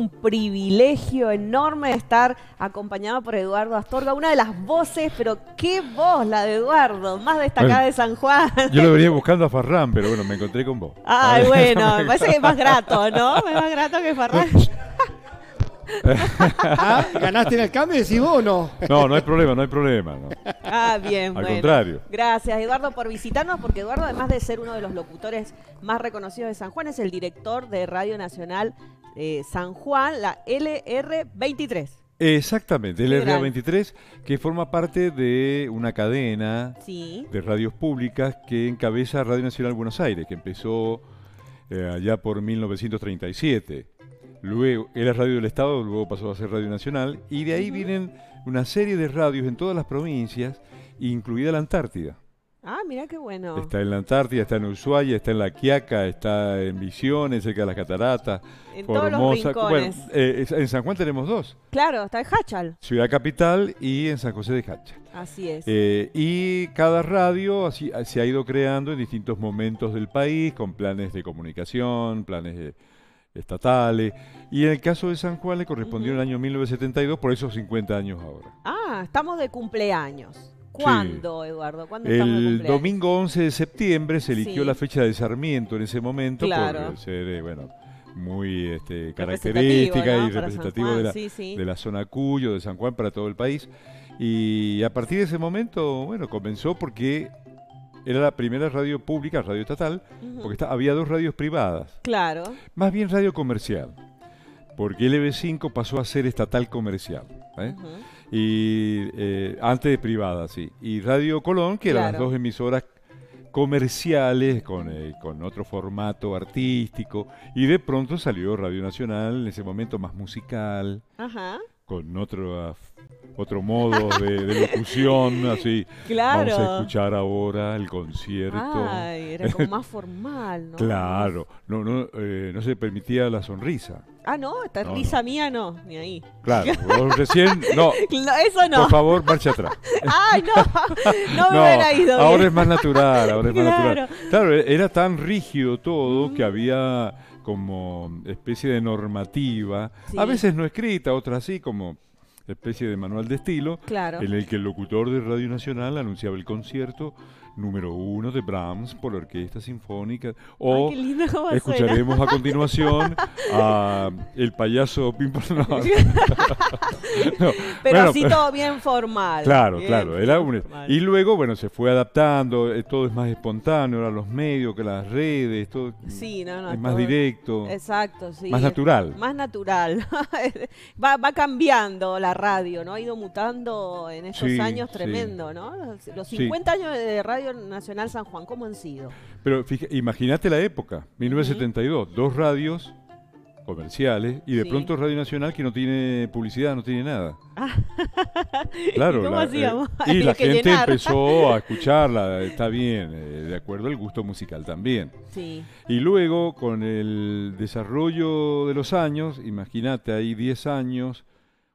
un privilegio enorme estar acompañado por Eduardo Astorga, una de las voces, pero qué voz la de Eduardo, más destacada Bueno, de San Juan. Yo lo venía buscando a Farrán, pero bueno, me encontré con vos. Ay, bueno, me parece que es más grato, ¿no? Es más grato que Farrán. Ah, ¿Ganaste en el cambio decís vos o no? No, no hay problema, no hay problema. no. Ah, bien, Al bueno. contrario. Gracias, Eduardo, por visitarnos, porque Eduardo, además de ser uno de los locutores más reconocidos de San Juan, es el director de Radio Nacional eh, San Juan, la LR23. Exactamente, el Qué gran. RA23, que forma parte de una cadena Sí. de radios públicas que encabeza Radio Nacional Buenos Aires, que empezó eh, allá por 1937. Luego era Radio del Estado, luego pasó a ser Radio Nacional, y de ahí vienen una serie de radios en todas las provincias, incluida la Antártida. Ah, mira qué bueno. Está en la Antártida, está en Ushuaia, está en La Quiaca, está en Misiones, cerca de las cataratas, en todos los Formosa. Bueno, rincones. eh, en San Juan tenemos dos, Claro, está en Hachal. Ciudad Capital y en San José de Hacha. Así es. Eh, y cada radio así, se ha ido creando en distintos momentos del país, con planes de comunicación, planes eh, estatales. Y en el caso de San Juan le correspondió Ujú. el año 1972, por esos 50 años ahora. Ah, estamos de cumpleaños. ¿Cuándo, Eduardo? ¿Cuándo El domingo 11 de septiembre se eligió Sí. la fecha de Sarmiento en ese momento Claro. por ser, eh, bueno, muy este, característica ¿no? y Juan, de la, sí, de la zona Cuyo, de San Juan para todo el país. Y a partir de ese momento, bueno, comenzó porque era la primera radio pública, radio estatal, porque está- había dos radios privadas, Claro. más bien radio comercial, porque LB5 pasó a ser estatal comercial. ¿eh? Y eh, antes de privada, sí. Y Radio Colón, que eran las dos emisoras comerciales con, eh, con otro formato artístico. Y de pronto salió Radio Nacional, en ese momento más musical, Ajá. con otro, ah, otro modo de, de locución, así. Claro. Vamos a escuchar ahora el concierto. Ay, era como más formal, ¿no? Claro, no, no, eh, no se permitía la sonrisa. Ah, no, esta No, risa mía no, ni ahí. Claro, vos recién, no, No, eso no. por favor, marcha atrás. Ay, no. No me hubiera ido ahora bien. es más natural, ahora es más natural. Claro, e- era tan rígido todo Mm. que había como especie de normativa, Sí. a veces no escrita, otras sí, como especie de manual de estilo, Claro. en el que el locutor de Radio Nacional anunciaba el concierto número uno de Brahms por la Orquesta Sinfónica, o Ay, escucharemos a continuación a el payaso Pimpo. No, Pero bueno, así todo bien formal. Claro, bien claro, era un... Y luego, bueno, se fue adaptando, eh, todo es más espontáneo, ahora los medios, que las redes, todo Sí, no, no. es más directo, Exacto, sí. más natural. Más natural. va, va cambiando la radio, ¿no? Ha ido mutando en estos Sí, años sí. tremendo, ¿no? Los, los Sí. 50 años de Radio Nacional San Juan, ¿cómo han sido? Pero imagínate la época, 1972, dos radios comerciales y de Sí. pronto Radio Nacional que no tiene publicidad, no tiene nada. Ah. Claro, ¿Y cómo la- hacíamos? eh, y la gente llenar. empezó a escucharla, está bien, eh, de acuerdo al gusto musical también. Sí. Y luego, con el desarrollo de los años, imagínate, hay 10 años,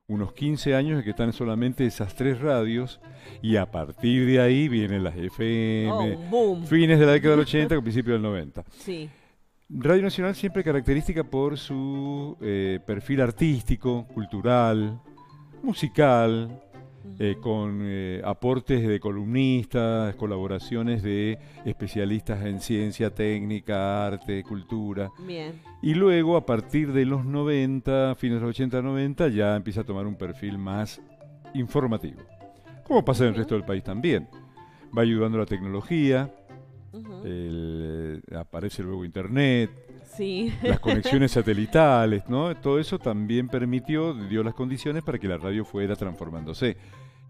unos 15 años en que están solamente esas tres radios, y a partir de ahí vienen las FM, Oh, fines de la década del 80, con principios del 90. Sí. Radio Nacional siempre característica por su eh, perfil artístico, cultural, musical, eh, con eh, aportes de columnistas, colaboraciones de especialistas en ciencia, técnica, arte, cultura. Bien. Y luego, a partir de los 90, fines de los 80-90, ya empieza a tomar un perfil más informativo. Como pasa en el resto del país también. Va ayudando la tecnología, el, eh, aparece luego Internet, Sí. las conexiones satelitales, ¿no? Todo eso también permitió, dio las condiciones para que la radio fuera transformándose.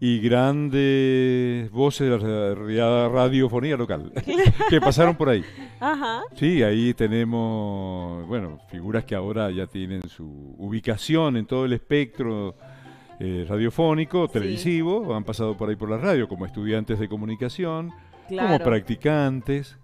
Y grandes voces de la ra- radiofonía local que pasaron por ahí. Ajá. Sí, ahí tenemos, bueno, figuras que ahora ya tienen su ubicación en todo el espectro eh, radiofónico, televisivo, han pasado por ahí por la radio como estudiantes de comunicación, como practicantes.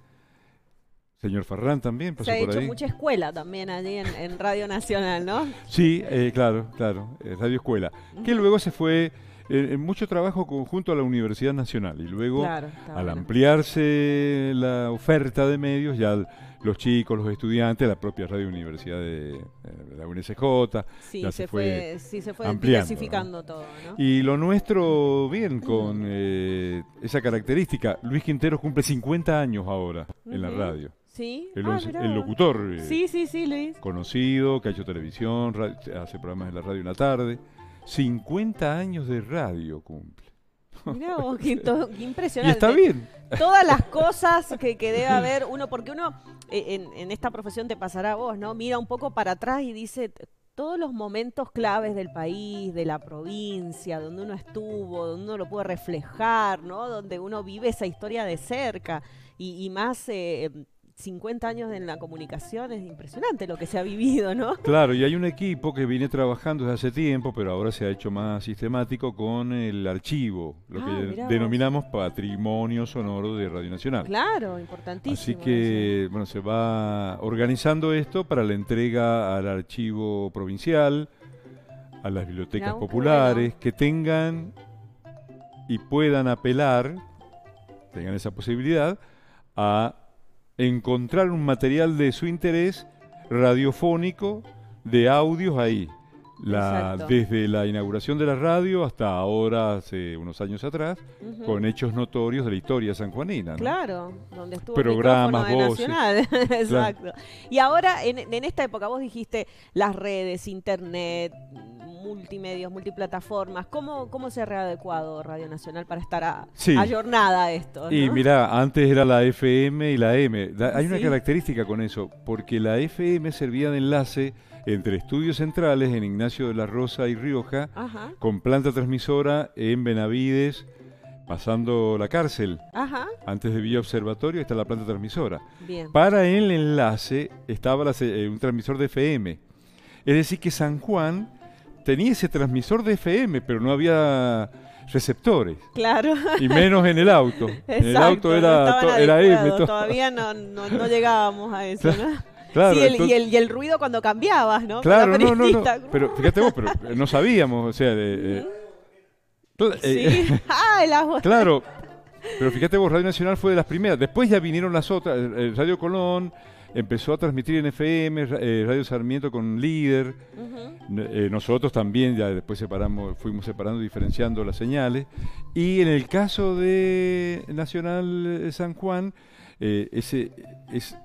Señor Farrán también pasó Se ha por hecho ahí. mucha escuela también allí en, en Radio Nacional, ¿no? Sí, eh, claro, claro, eh, Radio Escuela. Que luego se fue eh, mucho trabajo conjunto a la Universidad Nacional y luego Claro, al bueno. ampliarse la oferta de medios, ya los chicos, los estudiantes, la propia Radio Universidad de, eh, de la UNSJ, Sí, ya se, se fue, sí, se fue diversificando todo, ¿no? y lo nuestro bien con eh, esa característica. Luis Quintero cumple 50 años ahora en la radio. Sí, El, Ah, el locutor eh, Sí, sí, sí, Luis. conocido, que ha hecho televisión, hace programas en la radio en la tarde. 50 años de radio cumple. Mirá vos, qué, qué Y impresionante. está bien. Todas las cosas que, que debe haber uno, porque uno eh, en, en esta profesión te pasará a vos, ¿no? Mira un poco para atrás y dice todos los momentos claves del país, de la provincia, donde uno estuvo, donde uno lo puede reflejar, ¿no? Donde uno vive esa historia de cerca y, y más eh, 50 años en la comunicación es impresionante lo que se ha vivido, ¿no? Claro, y hay un equipo que viene trabajando desde hace tiempo, pero ahora se ha hecho más sistemático con el archivo, lo Ah, que vos. denominamos patrimonio sonoro de Radio Nacional. Claro, importantísimo. Así que, bueno, se va organizando esto para la entrega al archivo provincial, a las bibliotecas populares, bueno. que tengan y puedan apelar, tengan esa posibilidad, a encontrar un material de su interés radiofónico de audios ahí. La, desde la inauguración de la radio hasta ahora, hace unos años atrás, con hechos notorios de la historia sanjuanina. ¿no? Claro, donde estuvo Programas, el de voces. Nacional. Exacto. Y ahora, en, en esta época, vos dijiste las redes, internet, multimedios, multiplataformas. ¿Cómo, cómo se ha readecuado Radio Nacional para estar a, Sí. ayornada a esto? Y ¿no? mira, antes era la FM y la M. Hay una característica con eso, porque la FM servía de enlace entre estudios centrales en Ignacio de la Rosa y Rioja, Ajá, con planta transmisora en Benavides, pasando la cárcel. ajá, Antes de Villa Observatorio está la planta transmisora. bien. Para el enlace estaba la eh, un transmisor de FM. Es decir, que San Juan tenía ese transmisor de FM, pero no había receptores. Claro. Y menos en el auto. en el auto no era, to- era M. adecuados, to- Todavía no, no, no llegábamos a eso, ¿no? Claro, Sí, el- entonces- y, el, y el ruido cuando cambiabas, ¿no? Claro, la no, no, no. Pero fíjate vos, pero eh, no sabíamos, o sea, eh, eh, eh, Sí. ah, el claro. Pero fíjate vos, Radio Nacional fue de las primeras. Después ya vinieron las otras. Radio Colón empezó a transmitir en FM, eh, Radio Sarmiento con líder. Eh, nosotros también ya después separamos, fuimos separando, diferenciando las señales. Y en el caso de Nacional eh, San Juan, eh, ese, es,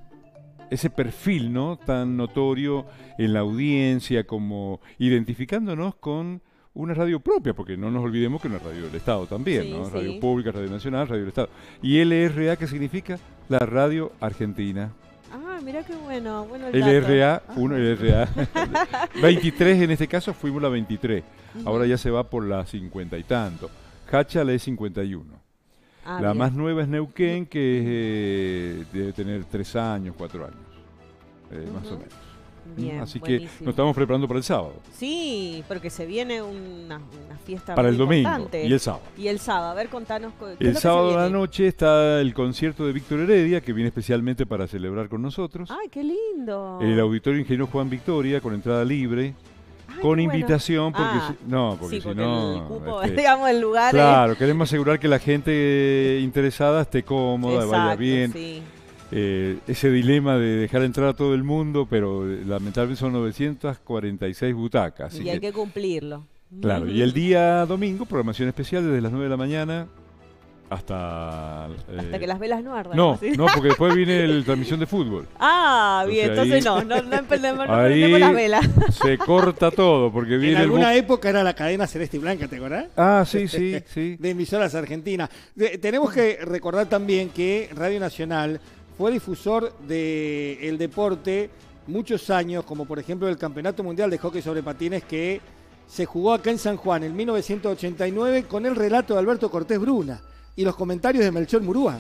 ese perfil ¿no? tan notorio en la audiencia como identificándonos con una radio propia, porque no nos olvidemos que una radio del Estado también, Sí, ¿no? sí. Radio Pública, Radio Nacional, Radio del Estado. ¿Y LRA qué significa? La Radio Argentina. Ah, mira qué bueno. bueno el. LRA, 1 LRA. 23 en este caso, fuimos la 23. Ahora ya se va por la 50 y tanto. Hacha la es 51. Ah, la bien. más nueva es Neuquén, que eh, debe tener 3 años, 4 años. eh, Más o menos. Bien, Así que nos estamos preparando para el sábado. Sí, porque se viene una, una fiesta Para muy el domingo importante. y el sábado. Y el sábado, a ver, contanos. co- ¿qué es El sábado a la noche está el concierto de Víctor Heredia, que viene especialmente para celebrar con nosotros. ¡Ay, qué lindo! El Auditorio Ingeniero Juan Victoria, con entrada libre, Ay, con bueno. invitación, porque Ah, si, no, porque sí, si porque no... el cupo, este, digamos, el lugar Claro, queremos asegurar que la gente interesada esté es... cómoda, vaya bien. sí. Eh, ese dilema de dejar entrar a todo el mundo, pero eh, lamentablemente son 946 butacas. Y hay que- que cumplirlo. Claro, y el día domingo, programación especial desde las 9 de la mañana hasta... eh, Hasta que las velas no ardan. No, ¿sí? no, porque después viene la transmisión de fútbol. Ah, bien, Entonces entonces ahí- no, no, no, emprendemos- no las velas. Se corta todo, porque En viene el... alguna época era la cadena Celeste y Blanca, ¿te acordás? Ah, sí, sí, sí. de emisoras argentinas. De- tenemos que recordar también que Radio Nacional fue difusor del deporte muchos años, como por ejemplo el Campeonato Mundial de Hockey sobre Patines que se jugó acá en San Juan en 1989 con el relato de Alberto Cortés Bruna y los comentarios de Melchor Murúa.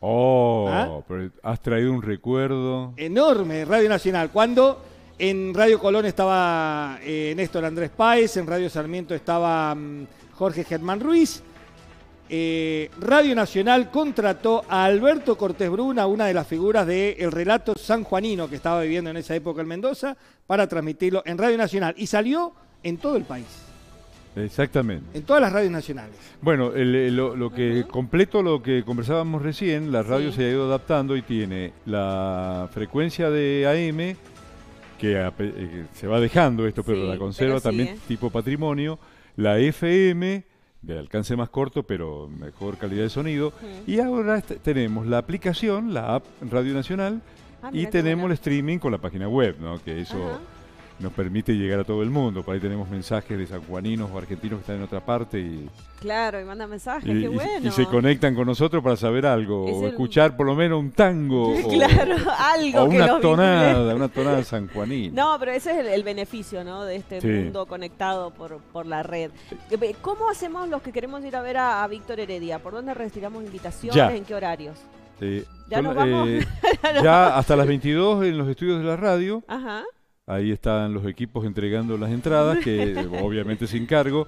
Oh, ¿Ah? pero has traído un recuerdo. Enorme Radio Nacional. Cuando en Radio Colón estaba eh, Néstor Andrés Páez, en Radio Sarmiento estaba mm, Jorge Germán Ruiz. Eh, Radio Nacional contrató a Alberto Cortés Bruna, una de las figuras del relato sanjuanino que estaba viviendo en esa época en Mendoza, para transmitirlo en Radio Nacional. Y salió en todo el país. Exactamente. En todas las radios nacionales. Bueno, el- el- lo, lo que completo lo que conversábamos recién, la radio Sí. se ha ido adaptando y tiene la frecuencia de AM que eh, se va dejando esto, pero Sí, la conserva pero también tipo patrimonio, la FM de alcance más corto pero mejor calidad de sonido y ahora tenemos la aplicación, la app Radio Nacional Ah, y tenemos el streaming con la página web, ¿no? Que eso Ajá. Nos permite llegar a todo el mundo. Por ahí tenemos mensajes de sanjuaninos o argentinos que están en otra parte y, Claro, y manda mensajes, y- qué bueno. y se conectan con nosotros para saber algo, Es o el- escuchar por lo menos un tango, o, Claro, algo o que una tonada, una tonada sanjuanina. No, pero ese es el, el beneficio, ¿no? De este Sí. mundo conectado por, por la red. Eh, ¿Cómo hacemos los que queremos ir a ver a, a Víctor Heredia? ¿Por dónde retiramos invitaciones? Ya. ¿En qué horarios? Eh, Ya con- nos vamos. eh, ya hasta las 22 en los estudios de la radio, Ajá. Ahí están los equipos entregando las entradas, que obviamente sin cargo.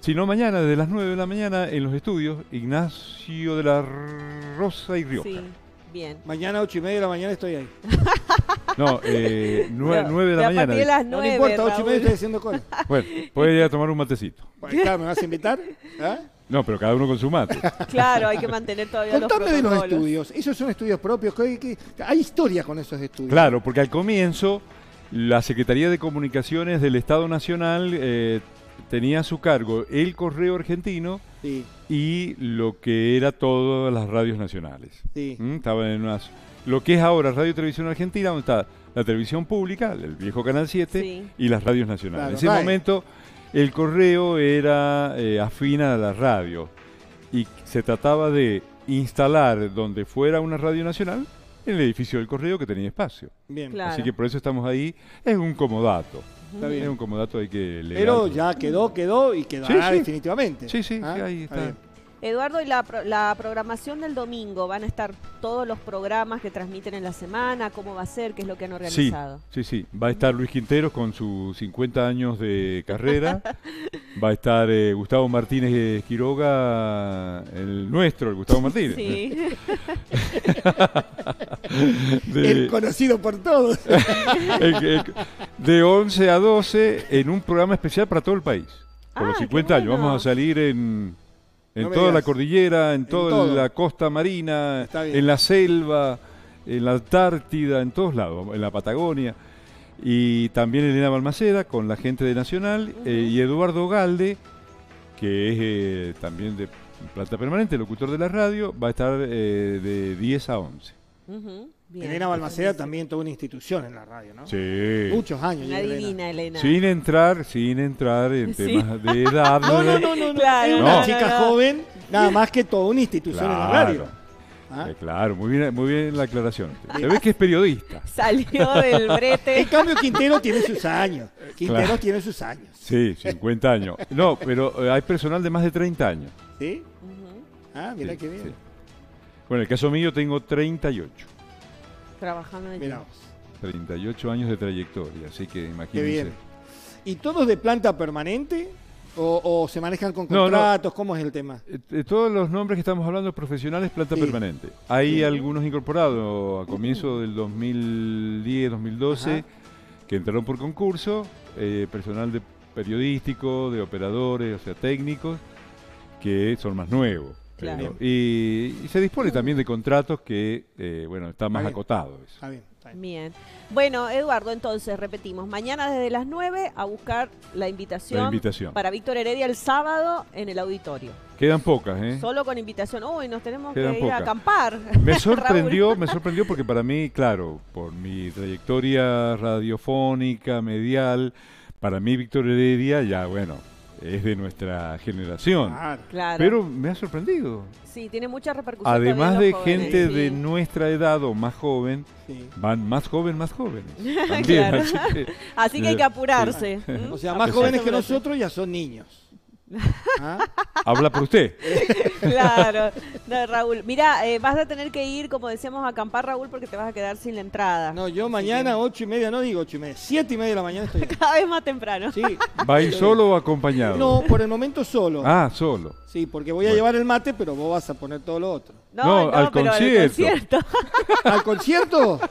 Si no, mañana, desde las 9 de la mañana, en los estudios, Ignacio de la Rosa y Rioja. Sí, bien. Mañana, ocho y media de la mañana, estoy ahí. No, eh, 9, No, de la mañana. partir de las No, 9, me importa, ocho y media estoy haciendo cola. Bueno, puede ir a tomar un matecito. Bueno, claro, ¿me vas a invitar? ¿Ah? No, pero cada uno con su mate. Claro, hay que mantener todavía los Contame de los estudios. ¿Esos son estudios propios? ¿Qué- qué- Hay historia con esos estudios. Claro, porque al comienzo la Secretaría de Comunicaciones del Estado Nacional eh, tenía a su cargo el correo argentino Sí, y lo que era todas las radios nacionales. sí. ¿Mm? Estaban en unas, lo que es ahora Radio Televisión Argentina, donde está la televisión pública, el viejo Canal 7, Sí. y las radios nacionales. Claro, en ese momento el correo era eh, afín a la radio y se trataba de instalar donde fuera una radio nacional en el edificio del correo que tenía espacio. Bien. Claro. Así que por eso estamos ahí. Es un comodato. Está Es bien. un comodato hay que leer. Pero ya quedó, quedó y quedará Sí, sí. definitivamente. Sí, sí, ¿Ah? sí, ahí está. Eduardo, y la, pro- la programación del domingo, ¿van a estar todos los programas que transmiten en la semana? ¿Cómo va a ser? ¿Qué es lo que han Sí, organizado? sí, sí. Va a estar Luis Quinteros con sus 50 años de carrera. Va a estar eh, Gustavo Martínez Quiroga, el nuestro, el Gustavo Martínez. Sí. De, El conocido por todos. de 11 a 12 en un programa especial para todo el país. Por Ah, los qué 50 años. Vamos a salir en, en No toda la cordillera, en toda todo. la costa marina, en la selva, en la Antártida, en todos lados, en la Patagonia. Y también Elena Balmaceda con la gente de Nacional eh, y Eduardo Galde, que es eh, también de planta permanente, locutor de la radio, va a estar eh, de 10 a 11. Bien. Elena Balmaceda también toda una institución en la radio, ¿no? Sí. Muchos años. Una divina, Elena. Sin entrar, sin entrar en Sí. temas de edad. No, no, no, no. Claro, es una chica no. joven, nada más que toda una institución en la radio. ¿Ah? Eh, claro, muy bien, muy bien la aclaración. Se ve que es periodista. Salió del En brete. cambio, Quintero tiene sus años. Quintero Claro. tiene sus años. Sí, 50 años. No, pero eh, hay personal de más de 30 años. ¿Sí? Ah, mira Sí, qué bien. sí. Bueno, en el caso mío tengo 38. Trabajando en Mira equipo. vos. 38 años de trayectoria, así que Qué imagínense. bien. ¿Y todos de planta permanente? ¿O, o se manejan con No, no. contratos? ¿Cómo es el tema? Eh, eh, todos los nombres que estamos hablando profesionales, planta Sí. permanente. Hay Sí. algunos incorporados a comienzo del 2010, 2012, Ajá. que entraron por concurso, eh, personal de periodístico, de operadores, o sea, técnicos, que son más nuevos. Claro. Y, y se dispone también de contratos que, eh, bueno, está más Está bien. acotado eso. Está bien. está bien. Bien. Bueno, Eduardo, entonces repetimos. Mañana desde las 9 a buscar la invitación, La invitación. para Víctor Heredia el sábado en el auditorio. Quedan pocas, ¿eh? Solo con invitación. Uy, nos tenemos Quedan que ir a acampar. Me sorprendió, me sorprendió porque para mí, claro, por mi trayectoria radiofónica, medial, para mí Víctor Heredia ya, bueno, es de nuestra generación. Claro. Claro. Pero me ha sorprendido. sí, tiene mucha repercusión. Además de jóvenes, gente sí. de nuestra edad o más joven, Sí. van más jóvenes, más jóvenes. También, Claro. así que- Así que hay que apurarse. O sea, A más jóvenes que nosotros ya son niños. ¿Ah? habla por usted. Claro. No, Raúl. Mira, eh, vas a tener que ir, como decíamos, a acampar, Raúl, porque te vas a quedar sin la entrada. No, yo mañana ocho y media, no digo ocho y media, siete y media de la mañana estoy. Cada vez más temprano. Sí. ¿Va a ir solo o acompañado? No, por el momento solo. Ah, solo. Sí, porque voy a Bueno. llevar el mate, pero vos vas a poner todo lo otro. No, al pero concierto. ¿Al concierto?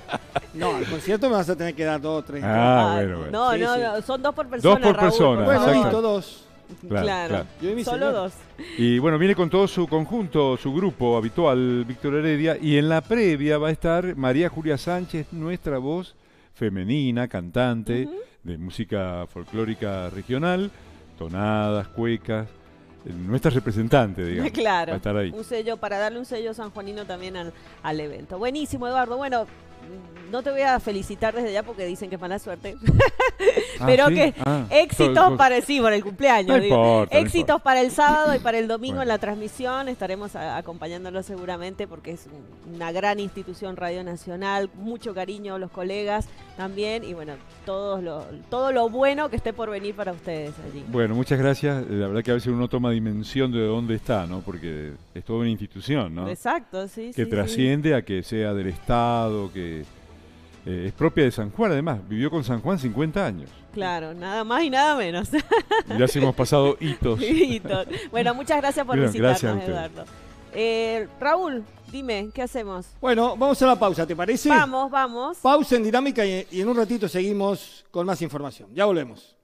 No, al concierto me vas a tener que dar dos o tres. Ah, Ah, bueno, bueno. No, Sí, no, sí. no, son dos por persona. por Raúl, persona, bueno, listo, dos. Claro, Claro. claro. Yo y mi Solo dos. Y bueno, viene con todo su conjunto, su grupo habitual, Víctor Heredia, y en la previa va a estar María Julia Sánchez, nuestra voz femenina, cantante de música folclórica regional, tonadas, cuecas, eh, nuestra representante, digamos. Claro. Va a estar ahí. Un sello, para darle un sello sanjuanino también al, al evento. Buenísimo, Eduardo. Bueno, no te voy a felicitar desde ya porque dicen que es mala suerte. Ah, Pero ¿sí? que Ah, éxitos para sí, por el cumpleaños. No importa, éxitos para el sábado y para el domingo Bueno. en la transmisión. Estaremos a- acompañándolo seguramente porque es un- una gran institución Radio Nacional. Mucho cariño a los colegas también. Y bueno, todos lo, todo lo bueno que esté por venir para ustedes allí. Bueno, muchas gracias. La verdad que a veces uno toma dimensión de dónde está, ¿no? Porque es toda una institución, ¿no? Exacto, sí. que sí, sí. trasciende a que sea del Estado, que eh, es propia de San Juan, además. Vivió con San Juan 50 años. Claro, nada más y nada menos. Ya se hemos pasado hitos. Bueno, muchas gracias por Bueno, visitarnos, gracias. Eduardo. Eh, Raúl, dime, ¿qué hacemos? Bueno, vamos a la pausa, ¿te parece? Vamos, vamos. Pausa en dinámica y, y en un ratito seguimos con más información. Ya volvemos.